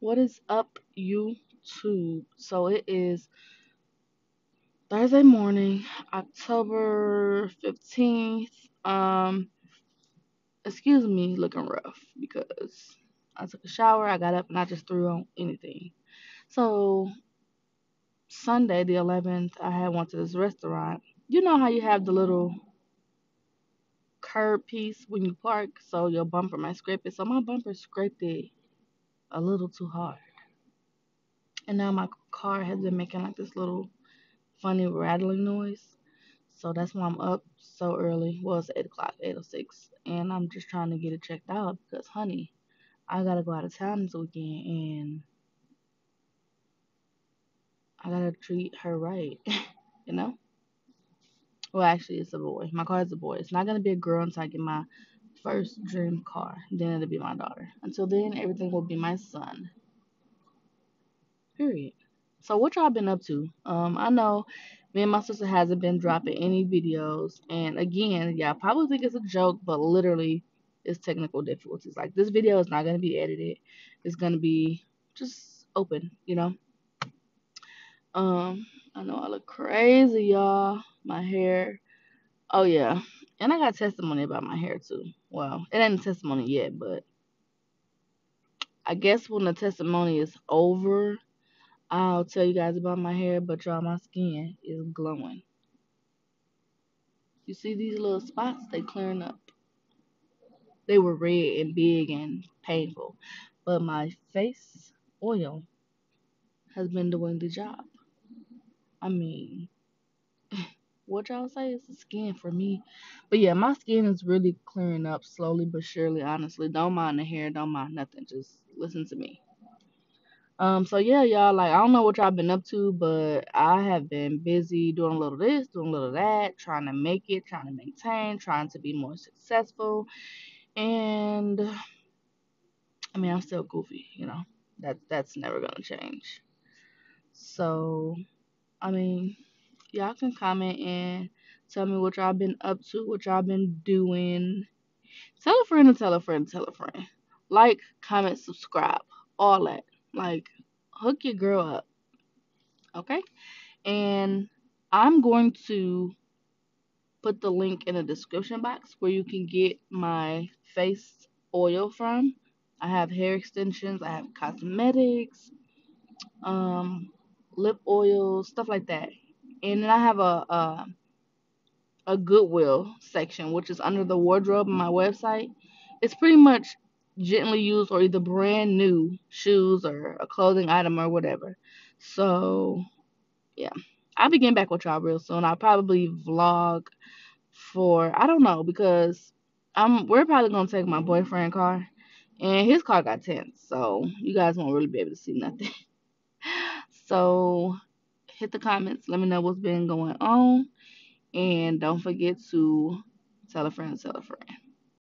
What is up, YouTube? So it is Thursday morning, October 15th. Um, excuse me looking rough because I took a shower, I got up, and I just threw on anything. So Sunday, the 11th, I had went to this restaurant. You know how you have the little curb piece when you park, so your bumper might scrape it. So my bumper scraped it a little too hard. And now my car has been making like this little funny rattling noise. So that's why I'm up so early. Well, it's 8 o'clock, 8.06. And I'm just trying to get it checked out because, honey, I got to go out of town this weekend and I got to treat her right, you know? Well, actually, it's a boy. My car is a boy. It's not going to be a girl until I get my first dream car. Then it'll be my daughter. Until then, everything will be my son. Period. So what y'all been up to? Um, I know me and my sister hasn't been dropping any videos, and again, y'all probably think it's a joke, but literally, it's technical difficulties. Like this video is not gonna be edited. It's gonna be just open, you know. Um, I know I look crazy, y'all. My hair. Oh yeah, and I got testimony about my hair too. Well, it ain't a testimony yet, but I guess when the testimony is over, I'll tell you guys about my hair, but y'all, my skin is glowing. You see these little spots? They clearing up. They were red and big and painful, but my face oil has been doing the job. I mean, what y'all say is the skin for me. But yeah, my skin is really clearing up slowly but surely, honestly. Don't mind the hair, don't mind nothing. Just listen to me. Um, so yeah, y'all, like, I don't know what y'all been up to, but I have been busy doing a little this, doing a little that, trying to make it, trying to maintain, trying to be more successful. And I mean, I'm still goofy, you know. That that's never gonna change. So, I mean, y'all can comment and tell me what y'all been up to, what y'all been doing. Tell a friend and tell a friend, tell a friend. Like, comment, subscribe, all that. Like, hook your girl up. Okay? And I'm going to put the link in the description box where you can get my face oil from. I have hair extensions, I have cosmetics, um, lip oil, stuff like that. And then I have a, a a Goodwill section, which is under the wardrobe on my website. It's pretty much gently used or either brand new shoes or a clothing item or whatever. So, yeah. I'll be getting back with y'all real soon. I'll probably vlog for I don't know because I'm we're probably gonna take my boyfriend car and his car got tents, so you guys won't really be able to see nothing. so hit the comments, let me know what's been going on, and don't forget to tell a friend, tell a friend.